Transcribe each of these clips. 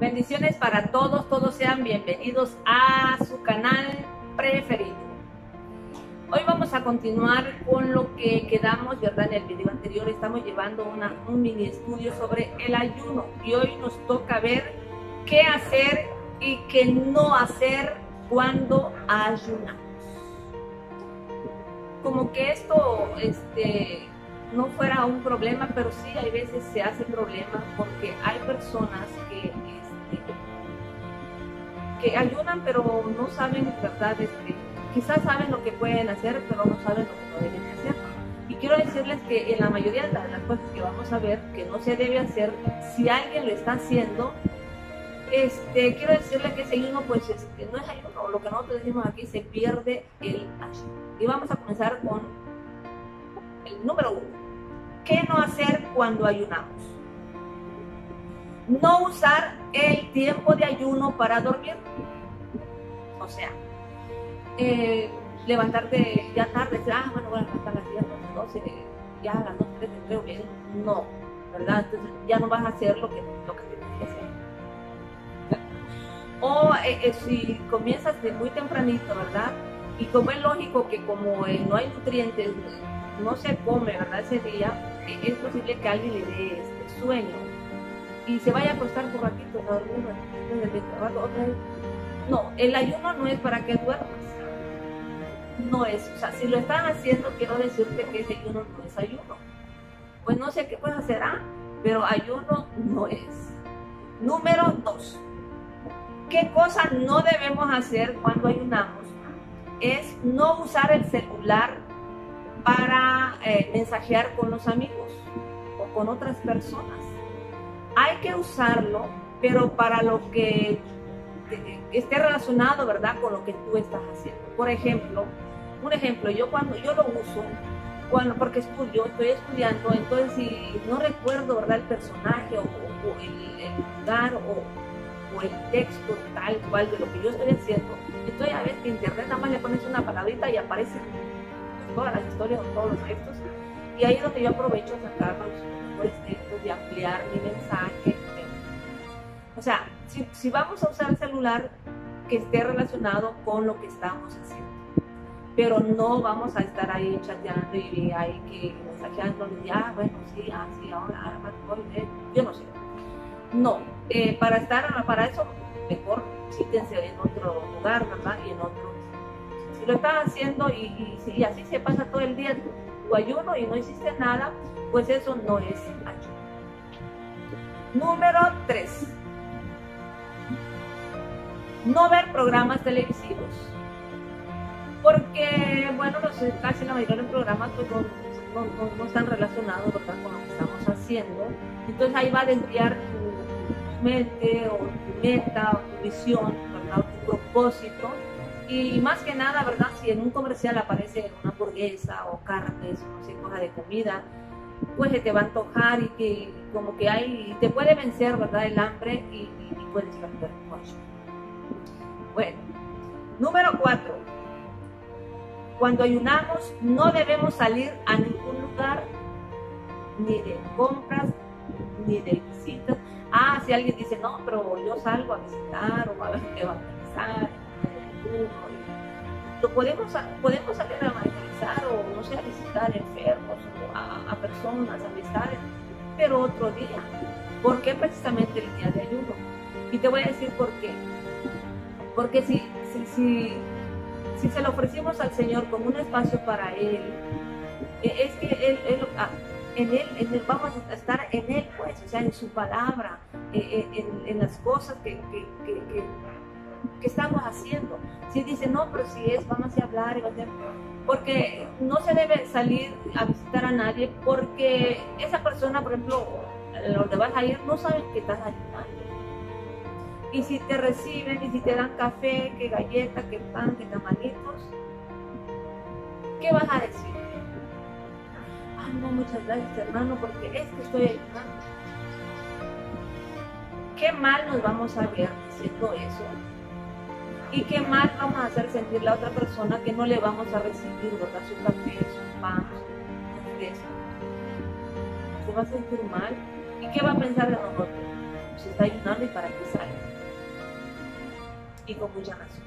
Bendiciones para todos, todos sean bienvenidos a su canal preferido. Hoy vamos a continuar con lo que quedamos, ¿verdad? En el video anterior estamos llevando una, un mini estudio sobre el ayuno y hoy nos toca ver qué hacer y qué no hacer cuando ayunamos. Como que esto, este, no fuera un problema, pero sí hay veces se hace problema porque hay personas que que ayunan pero no saben, ¿verdad? Este, quizás saben lo que pueden hacer, pero no saben lo que no deben hacer. Y quiero decirles que en la mayoría de las cosas que vamos a ver que no se debe hacer, si alguien lo está haciendo, este, quiero decirle que ese ayuno, pues este, no es ayuno, lo que nosotros decimos aquí, se pierde el ayuno. Y vamos a comenzar con el número uno. ¿Qué no hacer cuando ayunamos? No usar el tiempo de ayuno para dormir. O sea, eh, levantarte ya tarde, decir, ah, bueno, voy a levantar a las 12, ya a las 12 te bien. No, ¿verdad? Entonces ya no vas a hacer lo que, lo que tienes que hacer. O eh, eh, si comienzas de muy tempranito, ¿verdad? Y como es lógico que como no hay nutrientes, no se come, ¿verdad? Ese día, es posible que alguien le dé este sueño y se vaya a acostar por ratito, no, el ayuno no es para que duermas. No es, o sea, si lo están haciendo, quiero decirte que ese ayuno no es ayuno. Pues no sé qué puede hacer, ¿ah? pero ayuno no es. Número dos, ¿qué cosa no debemos hacer cuando ayunamos? Es no usar el celular para eh, mensajear con los amigos o con otras personas hay que usarlo, pero para lo que esté relacionado, ¿verdad? Con lo que tú estás haciendo. Por ejemplo, un ejemplo, yo cuando yo lo uso, cuando, porque estudio, estoy estudiando, entonces si no recuerdo, ¿verdad? El personaje o, el, lugar o, el texto tal cual de lo que yo estoy haciendo, entonces a veces que internet nada más le pones una palabrita y aparecen todas las historias o todos los textos, y ahí es donde yo aprovecho a sacarlos de ampliar mi mensaje. O sea, si, vamos a usar el celular, que esté relacionado con lo que estamos haciendo. Pero no vamos a estar ahí chateando y ahí que mensajeando, ya, bueno, sí, ah, ahora, ahora, yo no sé. No, eh, para estar, para eso, mejor sítense en otro lugar, ¿verdad? Y en otro. Si lo estás haciendo y, y, así se pasa todo el día ayuno y no hiciste nada, pues eso no es ayuno. Número 3. No ver programas televisivos. Porque, bueno, casi la mayoría de los programas pues, no, están relacionados con lo que estamos haciendo. Entonces ahí va a desviar tu mente o tu meta o tu visión, ¿verdad? tu propósito. Y, más que nada, ¿verdad? Si en un comercial aparece una hamburguesa o carnes, no sé, cosa de comida, pues se te va a antojar y que como que hay, te puede vencer, ¿verdad? El hambre y, puedes perder mucho. Bueno, número cuatro. Cuando ayunamos no debemos salir a ningún lugar, ni de compras, ni de visitas. Ah, si alguien dice, no, pero yo salgo a visitar o a lo podemos, podemos salir a evangelizar o no sé, a visitar enfermos a, personas, amistades, pero otro día. ¿Por qué precisamente el día de ayuno? Y te voy a decir por qué. Porque si, si, si, si se lo ofrecimos al Señor como un espacio para Él, e, es que Él, ah, en, él, en Él vamos a estar en Él, pues, o sea, en su palabra, e, e, en, en, las cosas que, que, estamos haciendo. Si dice, no, pero si es, vamos a hablar porque no se debe salir a visitar a nadie porque esa persona, por ejemplo, donde vas a ir, no saben que estás ayudando. Y si te reciben y si te dan café, que galleta, que pan, que tamalitos, ¿qué vas a decir? Ah, no, muchas gracias hermano, porque es que estoy ayudando. Qué mal nos vamos a ver diciendo eso y qué mal vamos a hacer sentir la otra persona que no le vamos a recibir, ¿verdad? Su café, su pan, su fresa. Se va a sentir mal. ¿Y qué va a pensar de nosotros? se está ayunando y para qué sale. Y con mucha razón.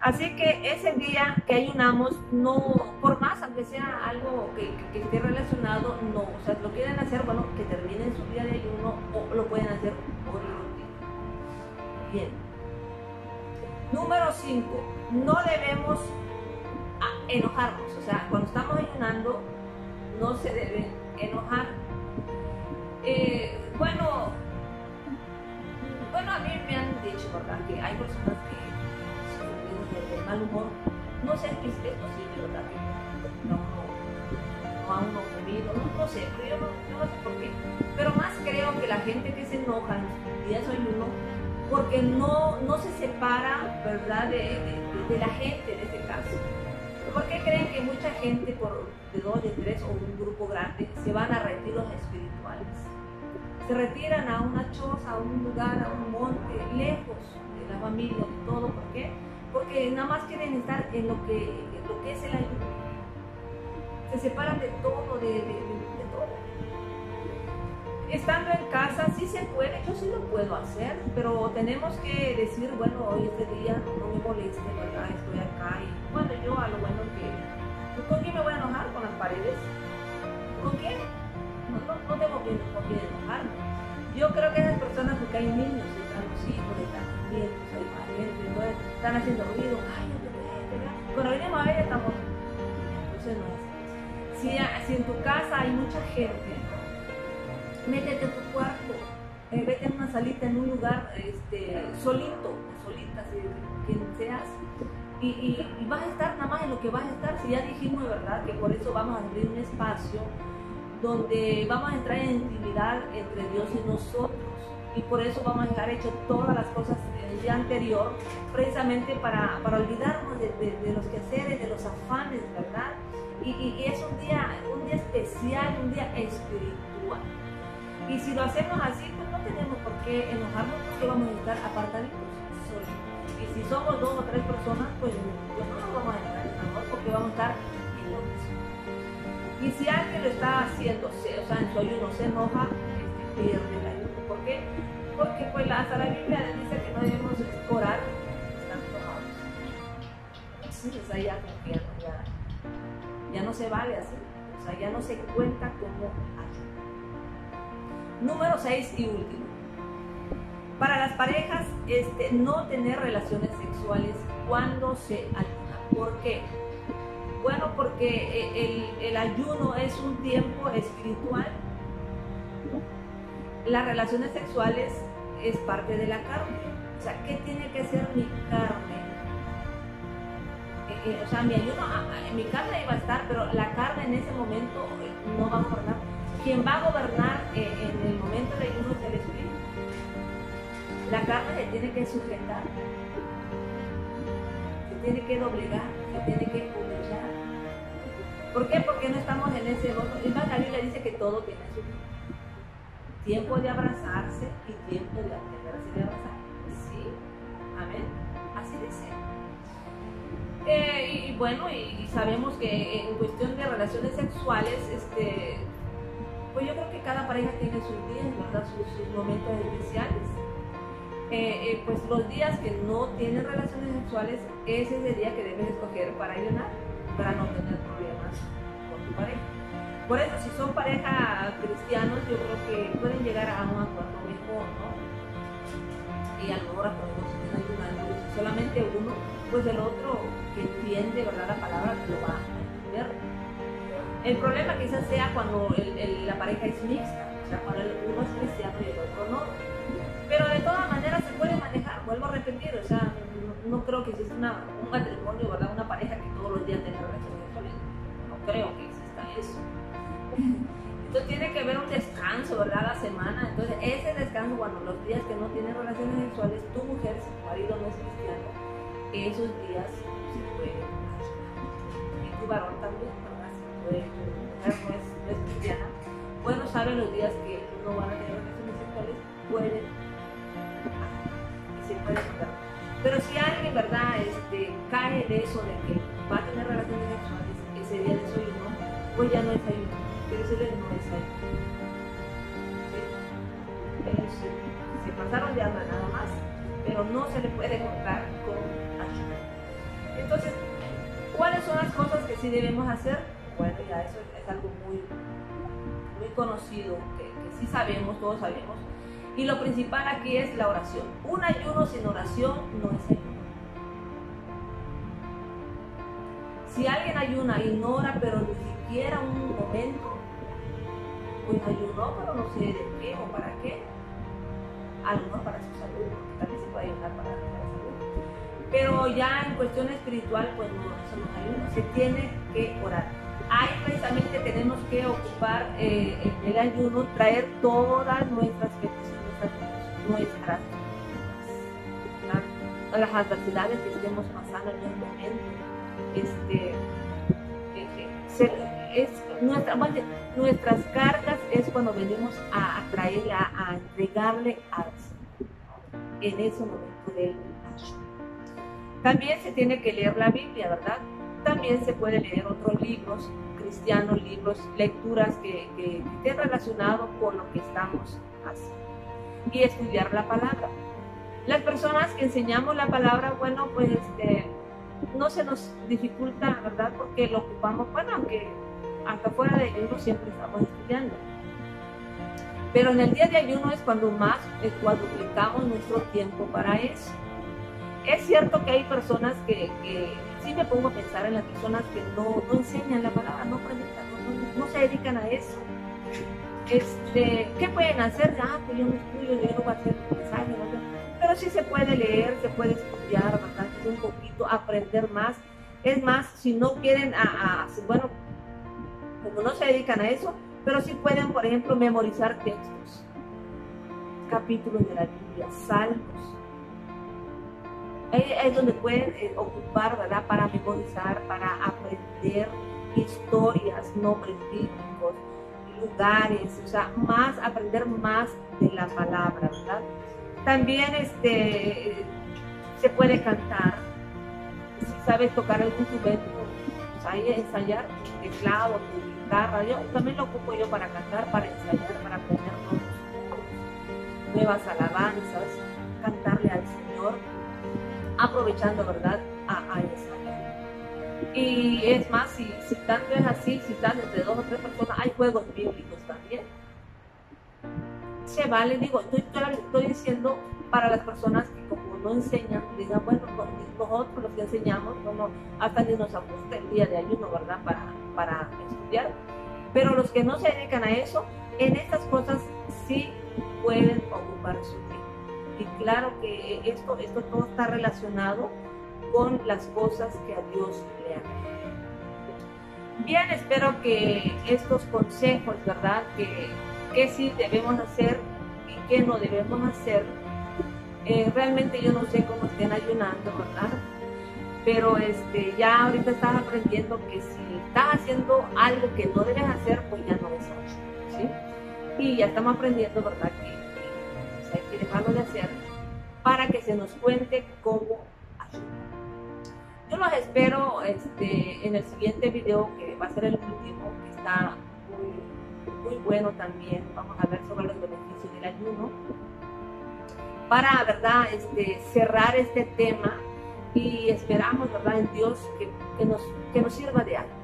Así que ese día que ayunamos, no, por más, aunque sea algo que, esté relacionado, no, o sea, lo quieren hacer, bueno, que terminen su día de ayuno o lo pueden hacer por el día. Bien. Número 5, no debemos ah, enojarnos, o sea, cuando estamos ayunando, no se debe enojar. Eh, bueno, bueno, a mí me han dicho, ¿verdad? Que hay personas que mal humor. No sé si es posible, ¿verdad? Que no, no, a uno comido, no, no, sé, pero yo no, no, sé por qué. Pero más creo que la gente que se enoja en día soy uno, porque no, no se separa, ¿verdad?, de, de, de la gente en este caso. ¿Por qué creen que mucha gente por de dos, de tres o un grupo grande se van a retiros espirituales? Se retiran a una choza, a un lugar, a un monte, lejos de la familia, de todo. ¿Por qué? porque nada más quieren estar en lo que, lo que es el ayuno. Se separan de todo, de, todo. Estando en casa sí se puede, yo sí lo puedo hacer, pero tenemos que decir, bueno, hoy este día no me moleste, ¿verdad? Estoy acá y bueno, yo a lo bueno que, ¿con quién me voy a enojar? ¿Con las paredes? ¿Con quién? No, no, no tengo con quién enojarme. Yo creo que esas personas, porque hay niños, están los hijos, están los hay parientes, están haciendo ruido, ay, no te Cuando venimos a ver, estamos. Entonces no es. Si, si en tu casa hay mucha gente, métete en tu cuarto, eh, vete en una salita, en un lugar este, solito, solita, si quien seas. Y, vas a estar nada más en lo que vas a estar. Si ya dijimos de verdad que por eso vamos a abrir un espacio donde vamos a entrar en intimidad entre Dios y nosotros. Y por eso vamos a estar hecho todas las cosas el día anterior, precisamente para, para olvidarnos de, de, los quehaceres, de los afanes, ¿verdad? Y, y, es un día, un día especial, un día espiritual. Y si lo hacemos así, pues no tenemos por qué enojarnos porque vamos a estar apartaditos. Y si somos dos o tres personas, pues, pues no nos vamos a enojar porque vamos a estar en lo mismo. Y si alguien lo está haciendo, o sea, en su ayuno se enoja, este, pierde el ayuno. ¿Por qué? Porque pues hasta la Biblia dice que no debemos orar estando tomados. Entonces ahí ya ya, ya no se vale así. O sea, ya no se cuenta como. Número 6 y último. Para las parejas, este, no tener relaciones sexuales cuando se ayuna. ¿Por qué? Bueno, porque eh, el, ayuno es un tiempo espiritual. Las relaciones sexuales es parte de la carne. O sea, ¿qué tiene que ser mi carne? Eh, eh, o sea, mi ayuno, ah, ah, mi carne iba a estar, pero la carne en ese momento no va a gobernar. Quien va a gobernar en el momento del ayuno es el Espíritu. La carne se tiene que sujetar, se tiene que doblegar, se tiene que humillar ¿Por qué? Porque no estamos en ese gozo. Y más la Biblia dice que todo tiene su tiempo de abrazarse y tiempo de abstenerse de abrazar. Sí, amén. Así dice. Eh, y, bueno, y, sabemos que en cuestión de relaciones sexuales, este, pareja tiene sus días. Sus, momentos especiales. Eh, eh, pues los días que no tienen relaciones sexuales, ese es el día que debes escoger para ayunar, para no tener problemas pareja. Por eso, si son pareja cristianos, yo creo que pueden llegar a un acuerdo mejor, ¿no? Y a lo mejor hasta los estén ayudando. Si solamente uno, pues el otro que entiende, ¿verdad? La palabra lo va. El problema quizás sea cuando la pareja es mixta, o sea, cuando uno es cristiano y el otro no. Pero de todas maneras se puede manejar, vuelvo a repetir, o sea, no, creo que exista un matrimonio, ¿verdad? Una pareja que todos los días tenga relaciones sexuales. No creo que eso. Entonces tiene que haber un descanso, ¿verdad? La semana. Entonces ese descanso, cuando los días que no tienen relaciones sexuales, tu mujer, si tu marido no es cristiano, esos días se pueden Y tu varón también, ¿verdad? Mujer no es, no es cristiana, bueno, saben los días que no van a tener relaciones sexuales, pueden y se pueden Pero si alguien, ¿verdad? Este, cae de eso, de que va a tener relaciones sexuales, ese día de su hijo, pues ya no es ayuno. Pero ese no es ayuno. ¿Sí? se pasaron de hambre nada más, pero no se le puede contar con ayuno. Entonces, ¿cuáles son las cosas que sí debemos hacer? Bueno, eso es algo muy, muy conocido, que, sí sabemos, todos sabemos. Y lo principal aquí es la oración. Un ayuno sin oración no es ayuno. Si alguien ayuna y no ora, pero ni siquiera un momento, pues ayunó, pero no sé de qué o para qué. Algo para su salud, también se puede ayudar para, la salud. Pero ya en cuestión espiritual, pues no, eso no ayuda, se tiene que orar. Ahí precisamente tenemos que ocupar eh, el ayuno, traer todas nuestras peticiones a nuestras las adversidades que estemos pasando en el momento. Este, es nuestra, nuestras cargas es cuando venimos a, traerle, a, entregarle a en ese momento del También se tiene que leer la Biblia, ¿verdad? También se puede leer otros libros cristianos, libros, lecturas que, que, estén relacionados con lo que estamos haciendo. Y estudiar la palabra. Las personas que enseñamos la palabra, bueno, pues este, no se nos dificulta, ¿verdad? Porque lo ocupamos, bueno, aunque hasta fuera de ayuno siempre estamos estudiando. Pero en el día de ayuno es cuando más es cuadruplicamos nuestro tiempo para eso. Es cierto que hay personas que, que sí me pongo a pensar en las personas que no, no enseñan la palabra, no no, no, se dedican a eso. Este, ¿Qué pueden hacer? Ah, pues yo no estudio, yo no voy a hacer mensaje, pero sí se puede leer, se puede estudiar bastante, un poquito, aprender más. Es más, si no quieren, a, bueno, como no se dedican a eso, pero sí pueden, por ejemplo, memorizar textos, capítulos de la Biblia, salmos. Es donde pueden eh, ocupar, ¿verdad? Para memorizar, para aprender historias, nombres bíblicos, lugares, o sea, más, aprender más de la palabra, ¿verdad? También este, se puede cantar. Si sabes tocar algún instrumento, pues ahí ensayar teclado, guitarra. Yo también lo ocupo yo para cantar, para ensayar, para aprender nuevas alabanzas, cantarle al Señor, aprovechando, ¿verdad?, a, a ensayar. Y es más, si, si tanto es así, si están entre dos o tres personas, hay juegos bíblicos también se vale, digo, estoy, estoy diciendo para las personas que como no enseñan, digan, bueno, nosotros los que enseñamos, bueno, hasta ni nos ajusta el día de ayuno, ¿verdad? Para, para estudiar. Pero los que no se dedican a eso, en estas cosas sí pueden ocupar su tiempo. Y claro que esto, esto todo está relacionado con las cosas que a Dios le agradan. Bien, espero que estos consejos, ¿verdad? Que qué sí debemos hacer y qué no debemos hacer. Eh, realmente yo no sé cómo estén ayunando, ¿verdad? Pero este, ya ahorita estás aprendiendo que si estás haciendo algo que no debes hacer, pues ya no es ¿sí? Y ya estamos aprendiendo, ¿verdad? Que, que de hacer para que se nos cuente cómo ayunar. Yo los espero este, en el siguiente video, que va a ser el último, que está muy bueno también. Vamos a ver sobre los beneficios del ayuno. Para, ¿verdad?, este, cerrar este tema y esperamos, ¿verdad?, en Dios que, que, nos, que nos sirva de algo.